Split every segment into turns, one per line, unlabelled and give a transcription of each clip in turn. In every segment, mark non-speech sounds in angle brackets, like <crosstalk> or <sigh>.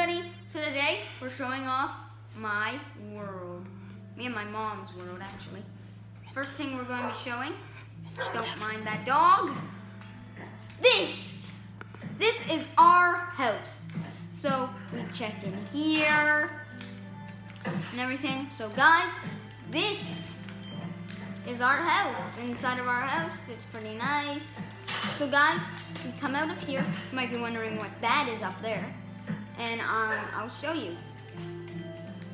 everybody. So today we're showing off my world. Me and my mom's world actually. First thing we're going to be showing, don't mind that dog. This, this is our house. So we check in here and everything. So guys, this is our house. Inside of our house, it's pretty nice. So guys, we come out of here. You might be wondering what that is up there. And um, I'll show you.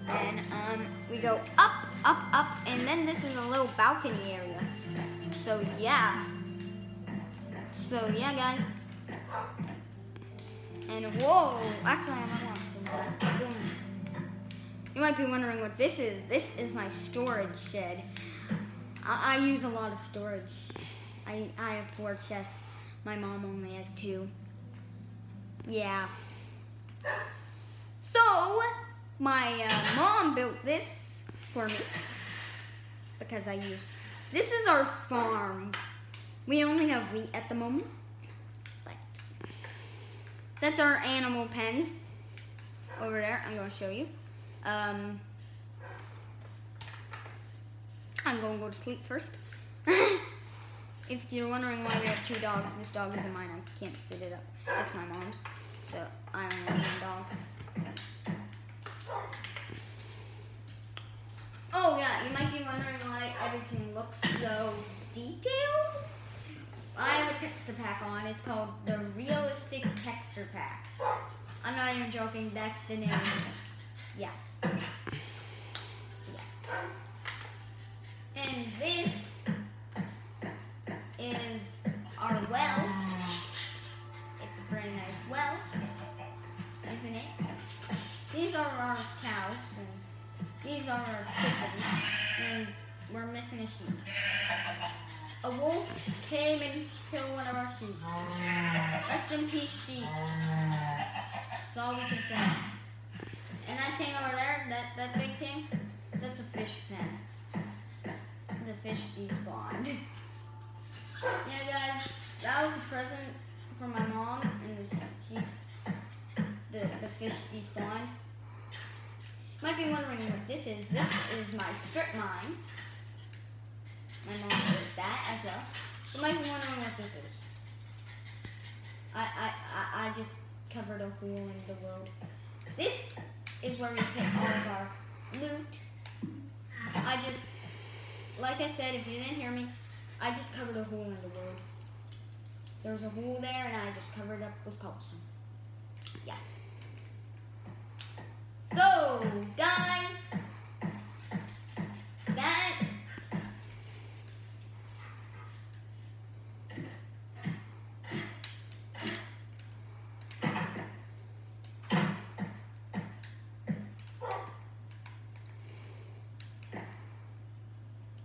And um, we go up, up, up, and then this is a little balcony area. So yeah. So yeah, guys. And whoa, actually I'm not Boom. You might be wondering what this is. This is my storage shed. I, I use a lot of storage. I, I have four chests. My mom only has two. Yeah. So, my uh, mom built this for me because I use. This is our farm. We only have wheat at the moment. That's our animal pens over there. I'm going to show you. Um, I'm going to go to sleep first. <laughs> if you're wondering why we have two dogs, this dog isn't mine. I can't sit it up. It's my mom's. So I only have one dog. Oh yeah, you might be wondering why everything looks so detailed. I have a texture pack on. It's called the Realistic Texture Pack. I'm not even joking. That's the name. Yeah. Yeah. Are our cows. and these are our chickens. And we're missing a sheep. A wolf came and killed one of our sheep. Rest in peace, sheep. That's all we can say. And that thing over there, that, that big thing, that's a fish pen. The fish despawned. yeah, guys, that was a present for my mom and the sheep. The, the fish despawned. Might be wondering what this is. This is my strip mine. My mom did that as well. You might be wondering what this is. I, I, I, I just covered a hole in the road. This is where we put all of our loot. I just, like I said, if you didn't hear me, I just covered a hole in the road. There's a hole there and I just covered up with cobblestone. Yeah. So, guys, that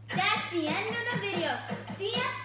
That's the end of the video. See ya